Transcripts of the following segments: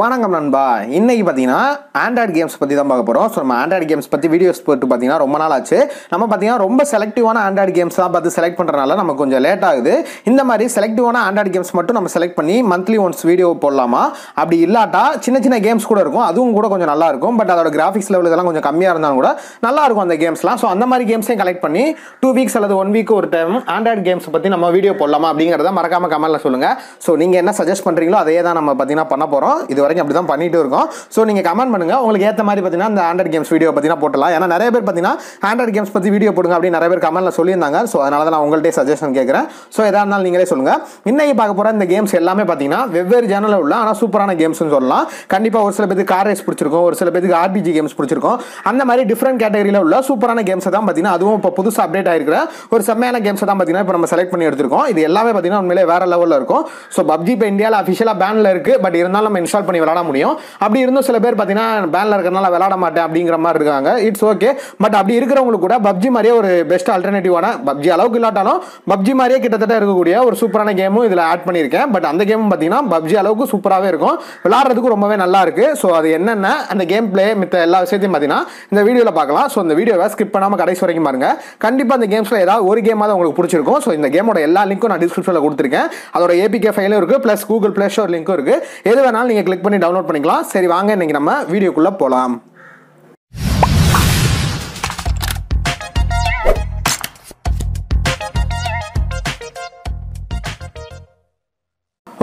வணக்கம் நண்பா. இன்றைக்கி பார்த்தீங்கன்னா ஆண்ட்ராய்டு கேம்ஸ் பற்றி தான் பார்க்க போகிறோம் ஸோ நம்ம ஆண்ட்ராய்டு கேம்ஸ் பற்றி வீடியோஸ் போட்டு பார்த்தீங்கன்னா ரொம்ப நாள் ஆச்சு நம்ம பார்த்தீங்கன்னா ரொம்ப செலக்டிவான ஆண்ட்ராய்டு கேம்ஸ் தான் பார்த்து செலக்ட் பண்ணுறதுனால நமக்கு கொஞ்சம் லேட் ஆகுது. இந்த மாதிரி செலக்டிவான ஆண்ட்ராய்டு கேம்ஸ் மட்டும் நம்ம செலக்ட் பண்ணி மந்த்லி ஒன்ஸ் வீடியோ போடலாமா? அப்படி இல்லாட்டா சின்ன சின்ன கேம்ஸ் கூட இருக்கும். அதுவும் கூட கொஞ்சம் நல்லா இருக்கும். பட் அதோட கிராஃபிக்ஸ் லெவல் இதெல்லாம் கொஞ்சம் கம்மியாக இருந்தாலும் கூட நல்லா இருக்கும் அந்த கேம்ஸ்லாம் ஸோ அந்த மாதிரி கேம்ஸையும் கலெக்ட் பண்ணி டூ வீக்ஸ் அல்லது ஒன் வீக் ஒரு டைம் ஆண்ட்ராய்டு கேம்ஸ் பற்றி நம்ம வீடியோ போடலாமா அப்படிங்கிறத மறக்காம கமெண்ட்டில் சொல்லுங்கள் ஸோ நீங்கள் என்ன சஜஸ்ட் பண்ணுறீங்களோ அதே தான் நம்ம பார்த்தீங்கன்னா பண்ண போகிறோம் இது வரைக்கும் அப்படி தான் பண்ணிட்டு இருக்கோம். ஸோ நீங்கள் கமெண்ட் பண்ணுங்க. உங்களுக்கு ஏற்ற மாதிரி பார்த்தீங்கன்னா இந்த ஆண்ட்ராய்ட் கேம்ஸ் வீடியோ பார்த்தீங்கன்னா போட்டலாம். ஏன்னா நிறைய பேர் பார்த்தீங்கன்னா ஆண்ட்ராய்ட் கேம்ஸ் பற்றி வீடியோ போடுங்க அப்படின்னு நிறைய பேர் கமெண்ட்ல சொல்லியிருந்தாங்க. ஸோ அதனால தான் நான் உங்கள்கிட்ட சஜஷன் கேட்குறேன் ஸோ எதாக இருந்தாலும் நீங்களே சொல்லுங்க. இன்னைக்கு பார்க்க போகிற இந்த கேம்ஸ் எல்லாமே பார்த்தீங்கன்னா வெவ்வேறு ஜேனலில் உள்ள ஆனால் சூப்பரான கேம்ஸ்னு சொல்லலாம். கண்டிப்பாக ஒரு சில பேருக்கு கார் ரேஸ் பிடிச்சிருக்கும். ஒரு சில பேருக்கு ஆர்பிஜி கேம்ஸ் பிடிச்சிருக்கும். அந்த மாதிரி டிஃப்ரெண்ட் கேட்டகரியில் உள்ள சூப்பரான கேம்ஸ் தான் பார்த்தீங்கன்னா அதுவும் இப்போ புதுசாக அப்டேட் ஆயிருக்கிற ஒரு செம்மையான கேம்ஸ் தான் பார்த்தீங்கன்னா இப்போ நம்ம செலக்ட் பண்ணி எடுத்திருக்கோம். இது எல்லாமே பார்த்தீங்கன்னா உண்மையிலே வேற லெவலில் இருக்கும். ஸோ பப்ஜி இப்போ இந்தியாவில் அஃபிஷியலாக பேனில் இருக்குது பட் இருந்தாலும் நம்ம இன்ஸ்டால் பண்ணி விளாட முடியும். அப்படி இருந்தும் சில பேர் பார்த்தீங்கன்னா பேனில் இருக்கிறனால விளாட மாட்டேன் அப்படிங்கிற மாதிரி இருக்காங்க. இட்ஸ் ஓகே பட் அப்படி இருக்கிறவங்களுக்கு கூட பப்ஜி மாதிரியே ஒரு பெஸ்ட் ஆல்டர்னேட்டிவான பப்ஜி அளவுக்கு இல்லாட்டாலும் பப்ஜி மாதிரியே கிட்டத்தட்ட இருக்கக்கூடிய ஒரு சூப்பரான கேமும் இதில் ஆட் பண்ணியிருக்கேன். பட் அந்த கேமும் பார்த்தீங்கன்னா பப்ஜி அளவுக்கு சூப்பராகவே இருக்கும். விளாட்றதுக்கு ரொம்பவே நல்லா இருக்கு. ஸோ அது என்னென்ன அந்த கேம் பிளே மித்த எல்லா விஷயத்தையும் பார்த்தீங்கன்னா இந்த வீடியோவில் பார்க்கலாம். ஸோ இந்த வீடியோவை ஸ்கிப் பண்ணாமல் கடைசி வரைக்கும் பாருங்க. கண்டிப்பாக அந்த கேம்ஸில் ஏதாவது ஒரு கேமாவது உங்களுக்கு பிடிச்சிருக்கும். ஸோ இந்த கேமோட எல்லா லிங்க்கும் நான் டிஸ்கிரிப்ஷனில் கொடுத்துருக்கேன். அதோட ஏபிகே ஃபைலும் இருக்குது ப்ளஸ் கூகுள் ப்ளே ஸ்டோர் லிங்க்கும் இருக்குது எது வேணாலும் நீங்கள் கிளிக் பண்ணி டவுன்லோட் பண்ணிக்கலாம். சரி வாங்க இன்னைக்கு நம்ம வீடியோக்குள்ளே போகலாம்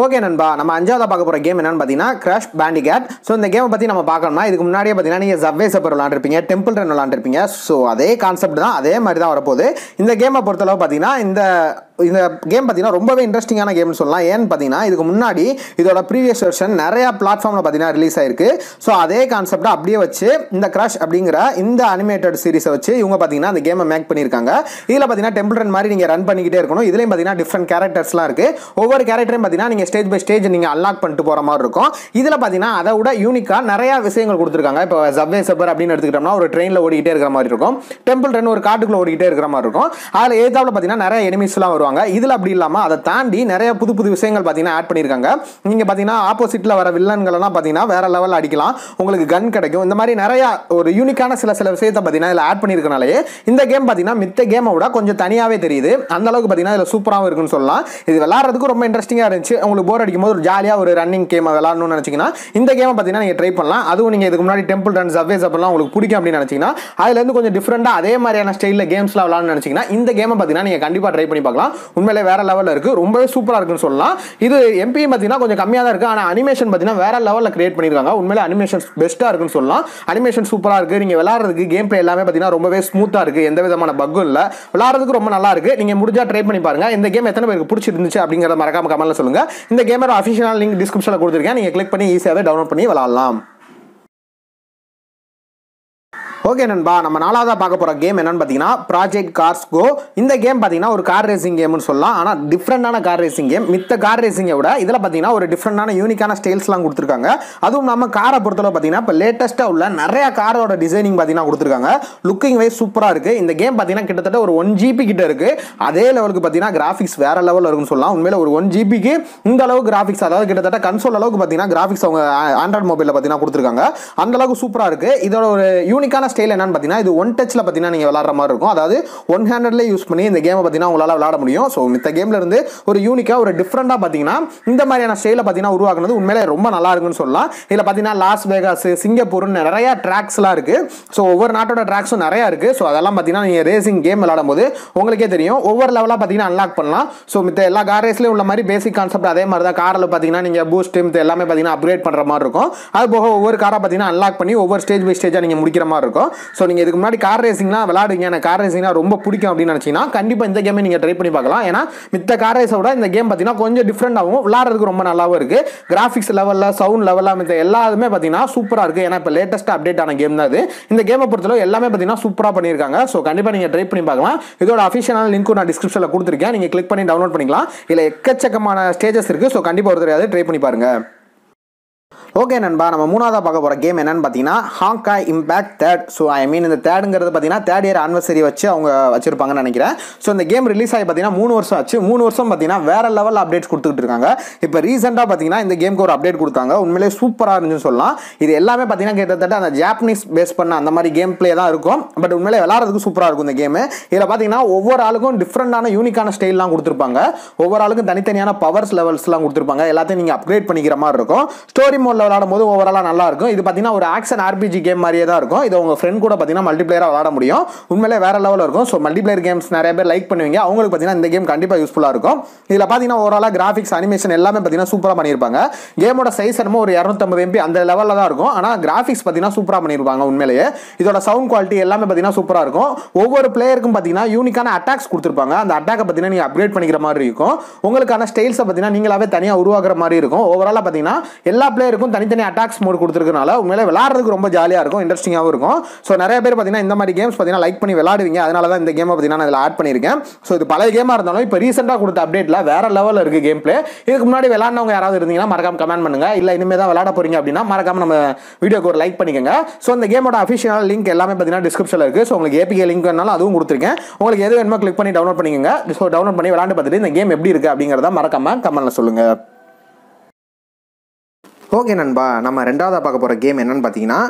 ஓகே நண்பா நம்ம அஞ்சாவது பார்க்க போகிற கேம் என்னென்னு பார்த்தீங்கன்னா கிராஷ் பேண்டிகேட் ஸோ இந்த கேமை பற்றி நம்ம பார்க்கணும்னா இதுக்கு முன்னாடியே பார்த்தீங்கன்னா நீங்கள் ஜவ்வே சப்பர் விளாண்டுருப்பீங்க டெம்பிள் ரன் விளாண்டுருப்பீங்க ஸோ அதே கான்செப்ட் தான் அதே மாதிரி தான் வரப்போகுது. இந்த கேமை பொறுத்தளவு பார்த்தீங்கன்னா இந்த இந்த கேம் பார்த்தீங்கன்னா ரொம்பவே இன்ட்ரெஸ்டிங்கான கேம்னு சொல்லலாம். ஏன்னு பார்த்தீங்கன்னா இதுக்கு முன்னாடி இதோட ப்ரீவியஸ் வெர்ஷன் நிறைய பிளாட்ஃபார்மில் பார்த்தீங்கன்னா ரிலீஸ் ஆயிருக்கு. ஸோ அதே கான்செப்டை அப்படியே வச்சு இந்த கிராஷ் அப்படிங்கிற இந்த அனிமேட்டட் சீரிஸை வச்சு இவங்க பார்த்தீங்கன்னா அந்த கேமை மேக் பண்ணியிருக்காங்க. இதில் பார்த்தீங்கன்னா டெம்பிள் ரன் மாதிரி நீங்கள் ரன் பண்ணிக்கிட்டே இருக்கணும். இதுலேயும் பார்த்தீங்கன்னா டிஃப்ரெண்ட் கேரக்டர்ஸ்லாம் இருக்குது ஒவ்வொரு கேரக்டரையும் பார்த்தீங்கன்னா நீங்கள் ஸ்டேஜ் பை ஸ்டேஜ் நீங்கள் அன்லாக் பண்ணிட்டு போகிற மாதிரி இருக்கும். இதில் பார்த்தீங்கன்னா அதை விட யூனிக்காக நிறையா விஷயங்கள் கொடுத்துருக்காங்க. இப்போ ஜப்வே சப்பர் அப்படின்னு எடுத்துக்கிட்டோம்னா ஒரு ட்ரெயினில் ஓடிக்கிட்டே இருக்கிற மாதிரி இருக்கும். டெம்பிள் ரன் ஒரு காட்டுக்குள்ளே ஓடிக்கிட்டே இருக்கிற மாதிரி இருக்கும். அதில் ஏதாவில் பார்த்தீங்கன்னா நிறைய எனிமிஸ்லாம் வருவாங்க இதில் அப்படி இல்லாமல் அதை தாண்டி நிறைய புது புது விஷயங்கள் பார்த்தீங்கன்னா ஆட் பண்ணியிருக்காங்க. நீங்கள் பார்த்தீங்கன்னா ஆப்போசிட்டில் வர வில்லன்களெல்லாம் பார்த்தீங்கன்னா வேற லெவலில் அடிக்கலாம். உங்களுக்கு கன் கிடைக்கும். இந்த மாதிரி நிறைய ஒரு யூனிக்கான சில சில விஷயத்தை பார்த்தீங்கன்னா இதில் ஆட் பண்ணியிருக்கனாலே இந்த கேம் பார்த்தீங்கன்னா மித்த கேமை விட கொஞ்சம் தனியாகவே தெரியுது. அந்த அளவுக்கு பார்த்தீங்கன்னா இதில் சூப்பராகவும் இருக்குன்னு சொல்லலாம். இது விளாட்றதுக்கு ரொம்ப இன்ட்ரெஸ்டிங்காக இருந்துச்சு. உங்களுக்கு போர் அடிக்கும் போது ஒரு ஜாலியாக ஒரு ரன்னிங் கேமை விளாடணும்னு நினச்சிங்கன்னா இந்த கேமை பார்த்தீங்கன்னா நீங்கள் ட்ரை பண்ணலாம். அதுவும் நீங்கள் இதுக்கு முன்னாடி டெம்பிள் ரன் சப்வேஸ் அப்படிலாம் உங்களுக்கு பிடிக்கும் அப்படின்னு நினச்சிங்கன்னா அதுலேருந்து கொஞ்சம் டிஃப்ரெண்ட்டாக அதே மாதிரியான ஸ்டைலில் கேம்ஸ்லாம் விளாட்ணும்னு நினச்சிங்கன்னா இந்த கேமை பார்த்தீங்கன்னா நீங்கள் கண்டிப்பாக ட்ரை பண்ணி பார்க்கலாம். உண்மையிலே வேற லெவலில் இருக்குது ரொம்பவே சூப்பராக இருக்குன்னு சொல்லலாம். இது எம்பி பார்த்தீங்கன்னா கொஞ்சம் கம்மியாக தான் இருக்குது ஆனால் அனிமேஷன் பார்த்தீங்கன்னா வேற லெவலில் கிரியேட் பண்ணியிருக்காங்க உண்மையிலே அனிமேஷன் பெஸ்ட்டாக இருக்குன்னு சொல்லலாம். அனிமேஷன் சூப்பராக இருக்குது நீங்கள் விளாட்றதுக்கு கேம் பிளே எல்லாமே பார்த்தீங்கன்னா ரொம்பவே ஸ்மூத்தாக இருக்குது எந்த விதமான பக்கும் இல்லை. விளாட்றதுக்கு ரொம்ப நல்லா இருக்குது நீங்கள் முடிஞ்சா ட்ரை பண்ணி பாருங்க. இந்த கேம் எத்தனை பேருக்கு பிடிச்சிருந்துச்சு அப்படிங்கிறத மறக்காம கமெண்ட்ல சொல்லுங்க. இந்த கேமோட அஃபிஷியல் லிங்க் டிஸ்கிரிப்ஷனில் கொடுத்துருக்கேன். நீங்கள் கிளிக் பண்ணி ஈஸியாகவே டவுன்லோட் பண்ணி விளாட்லாம் ஓகே நண்பா நம்ம நாலாவதாக பார்க்க போகிற கேம் என்னன்னு பார்த்தீங்கன்னா ப்ராஜெக்ட் கார்ஸ் கோ இந்த கேம் பார்த்தீங்கன்னா ஒரு கார் ரேசிங் கேம்னு சொல்லலாம். ஆனால் டிஃப்ரெண்டான கார் ரேசிங் கேம் மித்த கார் ரேசிங்கை விட இதில் பார்த்தீங்கன்னா ஒரு டிஃப்ரெண்டான யூனிக்கான ஸ்டைல்ஸ்லாம் கொடுத்துருக்காங்க. அதுவும் நம்ம காரை பொறுத்தளவு பார்த்தீங்கன்னா இப்போ லேட்டஸ்ட்டாக உள்ள நிறைய காரோட டிசைனிங் பார்த்தீங்கன்னா கொடுத்துருக்காங்க. லுக்கிங் வைஸ் சூப்பராக இருக்குது இந்த கேம் பார்த்தீங்கன்னா கிட்டத்தட்ட ஒரு ஒன் ஜிபி கிட்ட இருக்குது அதே லெவலுக்கு பார்த்தீங்கன்னா கிராஃபிக்ஸ் வேற லெவலில் இருக்குன்னு சொல்லலாம். உண்மையில ஒரு ஒன் ஜிபிக்கு இந்த அளவுக்கு கிராஃபிக்ஸ் அதாவது கிட்டத்தட்ட கன்சோல் அளவுக்கு பார்த்தீங்கன்னா கிராஃபிக்ஸ் அவங்க ஆண்ட்ராய்ட் மொபைலில் பார்த்தீங்கன்னா கொடுத்துருக்காங்க. அந்த அளவுக்கு சூப்பராக இருக்குது இதோட ஒரு யூனிக்கான ஸ்டைல் என்னன்னு பார்த்தீங்கன்னா இது ஒன் டச்சில் பார்த்தீங்கன்னா நீங்கள் விளாட்ற மாதிரி இருக்கும். அதாவது ஒன் ஹேண்டட்லேயே யூஸ் பண்ணி இந்த கேமை பார்த்தீங்கன்னா உங்களால் விளாட முடியும். ஸோ மித்த கேமில் இருந்து ஒரு யூனிக்காக ஒரு டிஃப்ரெண்ட்டாக பார்த்தீங்கன்னா இந்த மாதிரியான ஸ்டைலில் பார்த்தீங்கன்னா உருவாக்குனது உண்மையிலே ரொம்ப நல்லா இருக்குன்னு சொல்லலாம். இதில் பார்த்தீங்கன்னா லாஸ் வேகாஸ் சிங்கப்பூர்னு நிறைய ட்ராக்ஸ்லாம் இருக்குது ஸோ ஒவ்வொரு நாட்டோட ட்ராக்ஸும் நிறையா இருக்குது ஸோ அதெல்லாம் பார்த்தீங்கன்னா நீங்கள் ரேசிங் கேம் விளாடும் போது உங்களுக்கே தெரியும். ஒவ்வொரு லெவலாக பார்த்தீங்கன்னா அன்லாக் பண்ணலாம். ஸோ மித்த எல்லா கார் ரேஸ்லேயும் உள்ள மாதிரி பேசிக் கான்செப்ட் அதே மாதிரி தான். காரில் பார்த்தீங்கன்னா நீங்கள் பூஸ்ட் மித்த எல்லாமே பார்த்தீங்கன்னா அப்கிரேட் பண்ணுற மாதிரி இருக்கும். அது போக ஒவ்வொரு காராக பார்த்தீங்கன்னா அன்லாக் பண்ணி ஒவ்வொரு ஸ்டேஜ் பை ஸ்டேஜாக நீங்கள் முடிக்கிற மாதிரி இருக்கும். ஸோ நீங்கள் இதுக்கு முன்னாடி கார் ரேசிங்லாம் விளாடுங்க எனக்கு கார் ரேசிங்னா ரொம்ப பிடிக்கும் அப்படின்னு நினச்சிங்கன்னா கண்டிப்பாக இந்த கேமை நீங்கள் ட்ரை பண்ணி பார்க்கலாம். ஏன்னா மித்த கார் ரேஸை விட இந்த கேம் பார்த்தீங்கன்னா கொஞ்சம் டிஃப்ரெண்ட்டாகவும் விளாட்றதுக்கு ரொம்ப நல்லாவும் இருக்குது கிராஃபிக்ஸ் லெவலில் சவுண்ட் லெவலில் மித்த எல்லாருமே பார்த்தீங்கன்னா சூப்பராக இருக்குது ஏன்னா இப்போ லேட்டஸ்ட்டாக அப்டேட் ஆன கேம் தான் அது இந்த கேமை பொறுத்தளவு எல்லாமே பார்த்தீங்கன்னா சூப்பராக பண்ணியிருக்காங்க. ஸோ கண்டிப்பாக நீங்கள் ட்ரை பண்ணி பார்க்கலாம். இதோட அஃபிஷியலான லிங்க்கும் நான் டிஸ்கிரிப்ஷனில் கொடுத்துருக்கேன். நீங்கள் கிளிக் பண்ணி டவுன்லோட் பண்ணிக்கலாம். இதில் எக்கச்சக்கமான ஸ்டேஜஸ் இருக்குது ஸோ கண்டிப்பாக ஒரு தெரியாது ட்ரை பண்ணி பாருங்கள் ஓகே நண்பா நம்ம மூணாவதாக பார்க்க போகிற கேம் என்னென்னு பார்த்தீங்கன்னா Honkai Impact third so I mean இந்த தேர்டுங்கிறது பார்த்தீங்கன்னா தேர்ட் இயர் ஆனிவர்சரி வச்சு அவங்க வச்சிருப்பாங்கன்னு நினைக்கிறேன். ஸோ இந்த கேம் ரிலீஸ் ஆகி பார்த்தீங்கன்னா மூணு வருஷம் ஆச்சு. மூணு வருஷம் பார்த்தீங்கன்னா வேற லெவல் அப்டேட்ஸ் கொடுத்துட்டு இருக்காங்க. இப்போ ரீசெண்டாக பார்த்தீங்கன்னா இந்த கேமுக்கு ஒரு அப்டேட் கொடுத்தாங்க. உண்மையிலே சூப்பராக இருந்துச்சுன்னு சொல்லலாம். இது எல்லாமே பார்த்தீங்கன்னா கிட்டத்தட்ட அந்த ஜாப்பனீஸ் பேஸ் பண்ண அந்த மாதிரி கேம் பிளே தான் இருக்கும். பட் உண்மையிலே விளாட்றதுக்கு சூப்பராக இருக்கும் இந்த கேம் இதில் பார்த்தீங்கன்னா ஒவ்வொரு ஆளுக்கும் டிஃப்ரெண்டான யூனிக்கான ஸ்டைல்லாம் கொடுத்துருப்பாங்க. ஒவ்வொரு ஆளுக்கும் தனித்தனியான பவர்ஸ் லெவல்ஸ்லாம் கொடுத்துருப்பாங்க. எல்லாத்தையும் நீங்கள் அப்கிரேட் பண்ணிக்கிற மாதிரி இருக்கும். ஸ்டோரி மோடில் விளாடும் போது ஓவராலாக நல்லா இருக்கும் இது பார்த்தீங்கன்னா ஒரு ஆக்ஷன் ஆர்பிஜி கேம் மாதிரியே தான் இருக்கும். இது உங்கள் ஃப்ரெண்ட் கூட பார்த்தீங்கன்னா மல்டிப்ளேயராக விளாட முடியும். உண்மையிலே வேற லெவலில் இருக்கும். ஸோ மல்டிப்ளேயர் கேம்ஸ் நிறைய பேர் லைக் பண்ணுவீங்க. அவங்களுக்கு பார்த்தீங்கன்னா இந்த கேம் கண்டிப்பாக யூஸ்ஃபுல்லாக இருக்கும். இதில் பார்த்தீங்கன்னா ஓவராலாக கிராஃபிக்ஸ் அனிமேஷன் எல்லாமே பார்த்தீங்கன்னா சூப்பராக பண்ணியிருப்பாங்க. கேமோட சைஸ் என்னமோ ஒரு இரநூத்தம்பது எம்பி அந்த லெவலில் தான் இருக்கும். ஆனால் கிராஃபிக்ஸ் பார்த்தீங்கன்னா சூப்பராக பண்ணியிருப்பாங்க உண்மையிலேயே. இதோட சவுண்ட் குவாலிட்டி எல்லாமே பார்த்தீங்கன்னா சூப்பராக இருக்கும். ஒவ்வொரு பிளேயருக்கும் பார்த்தீங்கன்னா யூனிக்கான அட்டாக்ஸ் கொடுத்துருப்பாங்க. அந்த அட்டாக்கை பார்த்தீங்கன்னா நீங்கள் அப்கிரேட் பண்ணிக்கிற மாதிரி இருக்கும். உங்களுக்கான ஸ்டைல்ஸை பார்த்தீங்கன்னா நீங்களாவே தனியாக உருவாக்குற மாதிரி இருக்கும். ஓவராலாக பார்த்தீங்கன்னா எல்லா பிளேயர் பிளேயருக்கும் தனித்தனி அட்டாக்ஸ் மோட் கொடுத்துருக்கனால உண்மையிலே விளாட்றதுக்கு ரொம்ப ஜாலியாக இருக்கும் இன்ட்ரெஸ்டிங்காகவும் இருக்கும். ஸோ நிறைய பேர் பார்த்தீங்கன்னா இந்த மாதிரி கேம்ஸ் பார்த்தீங்கன்னா லைக் பண்ணி விளாடுவீங்க அதனால தான் இந்த கேமை பார்த்தீங்கன்னா நான் இதில் ஆட் பண்ணியிருக்கேன். ஸோ இது பழைய கேமாக இருந்தாலும் இப்போ ரீசெண்டாக கொடுத்த அப்டேட்டில் வேற லெவலில் இருக்குது கேம் பிளே இதுக்கு முன்னாடி விளாட்னவங்க யாராவது இருந்தீங்கன்னா மறக்காம கமெண்ட் பண்ணுங்க. இல்லை இனிமேல் தான் விளாட போறீங்க அப்படின்னா மறக்காம நம்ம வீடியோக்கு ஒரு லைக் பண்ணிக்கோங்க. ஸோ இந்த கேமோட அஃபிஷியல் லிங்க் எல்லாமே பார்த்தீங்கன்னா டிஸ்கிரிப்ஷனில் இருக்குது ஸோ உங்களுக்கு ஏபிகே லிங்க் வேணாலும் அதுவும் கொடுத்துருக்கேன். உங்களுக்கு எது வேணுமோ கிளிக் பண்ணி டவுன்லோட் பண்ணிக்கோங்க. ஸோ டவுன்லோட் பண்ணி விளாண்டு பார்த்துட்டு இந்த கேம் எப்படி இருக்குது அப்படிங்கிறத மறக்காம கமெண்ட்டில் சொல்லுங்கள் ஓகே நண்பா நம்ம ரெண்டாவதாக பார்க்க போகிற கேம் என்னன்னு பார்த்தீங்கன்னா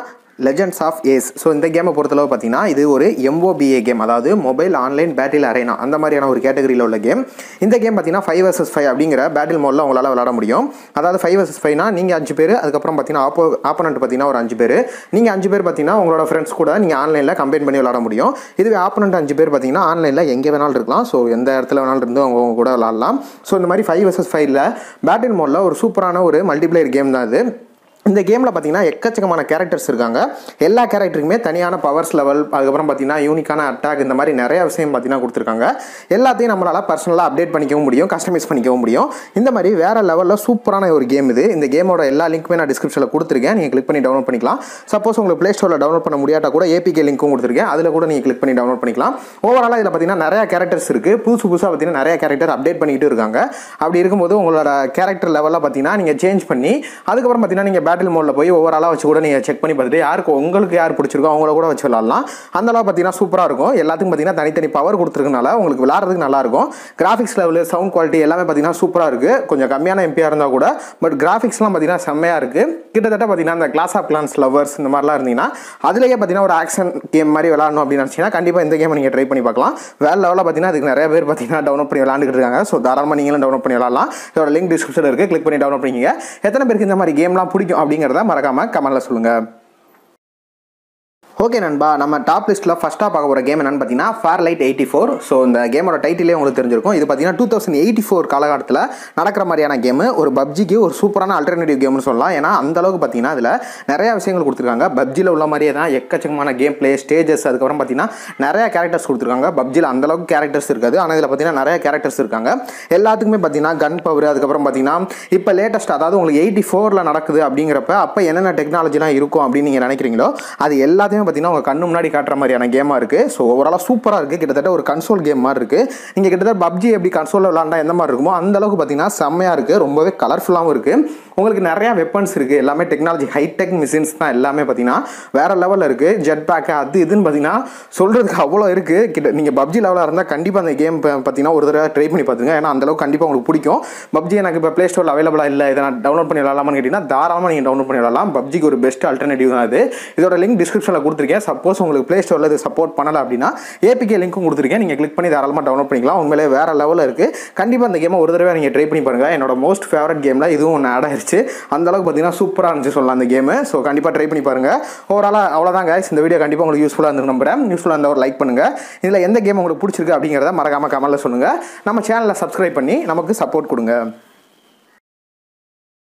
லெஜண்ட்ஸ் ஆஃப் ஏஸ் ஸோ இந்த கேமை பொறுத்தளவு பார்த்தீங்கன்னா இது ஒரு எம்ஓபிஏ கேம் அதாவது மொபைல் ஆன்லைன் பேட்டில் அரைனா அந்த மாதிரியான ஒரு கேட்டகரியில் உள்ள கேம் இந்த கேம் பார்த்தீங்கன்னா ஃபைவ் வர்சஸ் ஃபைவ் அப்படிங்கிற பேட்டில் மோடில் உங்களால் விளாட முடியும். அதாவது ஃபைவ் வர்சஸ் ஃபைவ்னா நீங்கள் அஞ்சு பேர் அதுக்கப்புறம் பார்த்தீங்கன்னா ஆப்போ ஆப்போனண்ட் பார்த்தீங்கன்னா ஒரு அஞ்சு பேர். நீங்கள் அஞ்சு பேர் பார்த்தீங்கன்னா உங்களோட ஃப்ரெண்ட்ஸ் கூட நீங்கள் ஆன்லைனில் கம்பைன் பண்ணி விளாட முடியும். இதுவே ஆப்போனண்ட் அஞ்சு பேர் பார்த்தீங்கன்னா ஆன்லைனில் எங்கே வேணாலும் இருக்கலாம். ஸோ எந்த இடத்துல வேணாலும் இருந்து அவங்க அவங்க கூட விளாடலாம் ஸோ இந்த மாதிரி ஃபைவ் வர்சஸ் ஃபைவ்ல பேட்டில் மோடில் ஒரு சூப்பரான ஒரு மல்டிப்ளேயர் கேம் தான் இது. இந்த கேமில் பார்த்தீங்கன்னா எக்கச்சக்கமான கேரக்டர்ஸ் இருக்காங்க. எல்லா கேரக்டருக்குமே தனியான பவர்ஸ் லெவல் அதுக்கப்புறம் பார்த்தீங்கன்னா யூனிக்கான அட்டாக் இந்த மாதிரி நிறைய விஷயம் பார்த்தீங்கன்னா கொடுத்துருக்காங்க. எல்லாத்தையும் நம்மளால் பர்சனலாக அப்டேட் பண்ணிக்கவும் முடியும் கஸ்டமைஸ் பண்ணிக்கவும் முடியும். இந்த மாதிரி வேறு லெவலில் சூப்பரான ஒரு கேம் இது. இந்த கேமோட எல்லா லிங்க்குமே நான் டிஸ்கிரிப்ஷனில் கொடுத்துருக்கேன். நீங்கள் கிளிக் பண்ணி டவுன்லோட் பண்ணிக்கலாம். சப்போஸ் உங்களுக்கு ப்ளே ஸ்டோரில் டவுன்லோட் பண்ண முடியாட்டா கூட ஏபிகே லிங்க்கும் கொடுத்துருக்கேன். அதில் கூட நீங்கள் கிளிக் பண்ணி டவுன்லோட் பண்ணிக்கலாம். ஓவராலாக இதில் பார்த்தீங்கன்னா நிறைய கேரக்டர்ஸ் இருக்குது புதுசு புதுசாக பார்த்தீங்கன்னா நிறைய கேரக்டர் அப்டேட் பண்ணிக்கிட்டு இருக்காங்க. அப்படி இருக்கும்போது உங்களோட கேரக்டர் லெவலில் பார்த்தீங்கன்னா நீங்கள் சேஞ்ச் பண்ணி அதுக்கப்புறம் பார்த்தீங்கன்னா நீங்கள் பேட் பேட்டில் மோடில் போய் ஆளாக வச்சு கூட நீங்கள் செக் பண்ணி பார்த்துட்டு யாருக்கு உங்களுக்கு யார் பிடிச்சிருக்கோ அவங்கள கூட வச்சு விளாட்லாம். அந்த அளவு பார்த்தீங்கன்னா சூப்பராக இருக்கும். எல்லாத்துக்கும் பார்த்தீங்கன்னா தனித்தனி பவர் கொடுத்துருக்கனால உங்களுக்கு விளாட்றதுக்கு நல்லா இருக்கும். கிராஃபிக்ஸ் லெவலு சவுண்ட் குவாலிட்டி எல்லாமே பார்த்தீங்கன்னா சூப்பராக இருக்குது கொஞ்சம் கம்மியான எம்பியாக இருந்தால் கூட பட் கிராஃபிக்ஸ்லாம் பார்த்தீங்கன்னா செம்மையாக இருக்குது கிட்டத்தட்ட பார்த்தீங்கன்னா இந்த கிளாஸ் ஆஃப் கிளான்ஸ் லவர்ஸ் இந்த மாதிரிலாம் இருந்தீங்கன்னா அதுலேயே பார்த்தீங்கன்னா ஒரு ஆக்ஷன் கேம் மாதிரி விளாடணும் அப்படின்னு நினச்சிங்கன்னா கண்டிப்பாக இந்த கேம் நீங்கள் ட்ரை பண்ணி பார்க்கலாம். வேறு லெவலில் பார்த்தீங்கன்னா அதுக்கு நிறைய பேர் பார்த்தீங்கன்னா டவுன்லோட் பண்ணி விளாண்டுட்டு இருக்காங்க. ஸோ தாராளமாக நீங்களும் டவுன்லோட் பண்ணி விளாடலாம். இதோட லிங்க் டிஸ்கிரிப்ஷனில் இருக்குது கிளிக் பண்ணி டவுன்லோட் பண்ணிக்கோங்க. எத்தனை பேருக்கு இந்த மாதிரி கேம்லாம் பிடிக்கும்? அப்படிங்கிறத மறக்காமல் கமெண்டில் சொல்லுங்கள் ஓகே நண்பா நம்ம டாப் லிஸ்ட்டில் ஃபஸ்ட்டாக பார்க்க போகிற கேம் என்னென்னு பார்த்தீங்கன்னா far light eighty four so இந்த கேமோட டைட்டிலே உங்களுக்கு தெரிஞ்சிருக்கும். இது பார்த்தீங்கன்னா டூ தௌசண்ட் எயிட்டி ஃபோர் காலகட்டத்தில் நடக்கிற மாதிரியான கேமு ஒரு பப்ஜிக்கு ஒரு சூப்பரான அல்டர்னேட்டிவ் கேம்னு சொல்லலாம். ஏன்னா அந்தளவுக்கு பார்த்தீங்கன்னா அதில் நிறையா விஷயங்கள் கொடுத்துருக்காங்க. பப்ஜியில் உள்ள மாதிரியே தான் எக்கச்சக்கமான கேம் பிளே ஸ்டேஜஸ் அதுக்கப்புறம் பார்த்தீங்கன்னா நிறையா கேரக்டர்ஸ் கொடுத்துருக்காங்க. பப்ஜியில் அந்த அளவுக்கு கேரக்டர்ஸ் இருக்காது. ஆனால் இதில் பார்த்தீங்கன்னா நிறைய கேரக்டர்ஸ் இருக்காங்க. எல்லாத்துக்குமே பார்த்தீங்கன்னா கன் பவர் அதுக்கப்புறம் பார்த்தீங்கன்னா இப்போ லேட்டஸ்ட் அதாவது உங்களுக்கு எயிட்டி ஃபோரில் நடக்குது அப்படிங்கிறப்ப அப்போ என்னென்ன டெக்னாலஜிலாம் இருக்கும் அப்படின்னு நீங்கள் நினைக்கிறீங்களோ அது எல்லாத்தையுமே பார்த்தீங்கன்னா உங்கள் கண்ணு முன்னாடி காட்டுற மாதிரியான கேமாக இருக்குது ஸோ ஓவராலாக சூப்பராக இருக்குது கிட்டத்தட்ட ஒரு கன்சோல் கேம் மாதிரி இருக்குது நீங்கள் கிட்டத்தட்ட பப்ஜி எப்படி கன்சோலில் விளாண்டா எந்த மாதிரி இருக்குமோ அந்த அளவுக்கு பார்த்தீங்கன்னா செம்மையாக இருக்குது ரொம்பவே கலர்ஃபுல்லாகவும் இருக்குது உங்களுக்கு நிறையா வெப்பன்ஸ் இருக்குது எல்லாமே டெக்னாலஜி ஹைடெக் மிஷின்ஸ் தான் எல்லாமே பார்த்தீங்கன்னா வேறு லெவலில் இருக்குது ஜெட் பேக்கு அது இதுன்னு பார்த்தீங்கன்னா சொல்கிறதுக்கு அவ்வளோ இருக்குது கிட்ட நீங்கள் பப்ஜி லெவலாக இருந்தால் கண்டிப்பாக அந்த கேம் பார்த்தீங்கன்னா ஒரு தடவை ட்ரை பண்ணி பார்த்துங்க ஏன்னா அந்தளவுக்கு கண்டிப்பாக உங்களுக்கு பிடிக்கும். பப்ஜி எனக்கு இப்போ ப்ளே ஸ்டோரில் அவைலபிளாக இல்லை. இதை நான் டவுன்லோட் பண்ணி விளாட்லாமான்னு கேட்டிங்கன்னா தாராளமாக நீங்கள் டவுன்லோட் பண்ணி விளாட்லாம். பப்ஜிக்கு ஒரு பெஸ்ட் அல்டர்னேட்டிவ் தான் அது இதோட லிங்க் டிஸ்கிரிப்ஷனில் கொடுத்துருக்கேன். சப்போஸ் உங்களுக்கு ப்ளே ஸ்டோரில் இது சப்போர்ட் பண்ணலை அப்படின்னா ஏபிகே லிங்க்கும் கொடுத்துருக்கேன். நீங்கள் கிளிக் பண்ணி தாராளமாக டவுன்லோட் பண்ணிக்கலாம். உண்மையிலே வேறு லெவலில் இருக்குது கண்டிப்பாக அந்த கேமை ஒரு தடவை நீங்கள் ட்ரை பண்ணி பாருங்கள் என்னோட மோஸ்ட் ஃபேவரட் கேமில் இதுவும் ஒன்று ஆட் ஆயிடுச்சு அந்த அளவுக்கு பார்த்தீங்கன்னா சூப்பராக இருந்துச்சு சொல்லலாம் அந்த கேமு ஸோ கண்டிப்பாக ட்ரை பண்ணி பாருங்கள் ஓவராலாக அவ்வளோதான் guys. இந்த வீடியோ கண்டிப்பாக உங்களுக்கு யூஸ்ஃபுல்லாக இருந்து நம்புறேன். யூஸ்ஃபுல்லாக இருந்தால் ஒரு லைக் பண்ணுங்கள் இதில் எந்த கேம் உங்களுக்கு பிடிச்சிருக்கு அப்படிங்கிறத மறக்காமல் கமெண்ட்டில் சொல்லுங்கள் நம்ம சேனலில் சப்ஸ்கிரைப் பண்ணி நமக்கு சப்போர்ட் கொடுங்க.